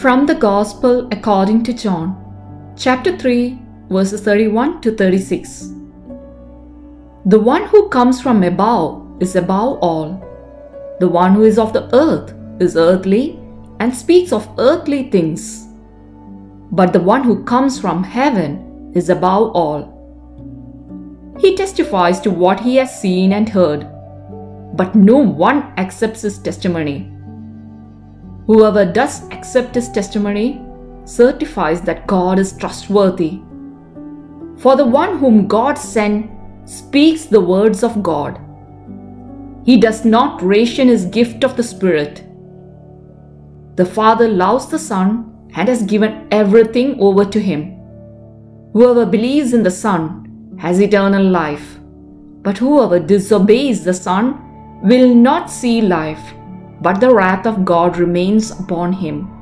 From the Gospel according to John, chapter 3, verses 31 to 36. The one who comes from above is above all. The one who is of the earth is earthly and speaks of earthly things. But the one who comes from heaven is above all. He testifies to what he has seen and heard, but no one accepts his testimony. Whoever does accept his testimony certifies that God is trustworthy. For the one whom God sent speaks the words of God. He does not ration his gift of the Spirit. The Father loves the Son and has given everything over to him. Whoever believes in the Son has eternal life, but whoever disobeys the Son will not see life, but the wrath of God remains upon him.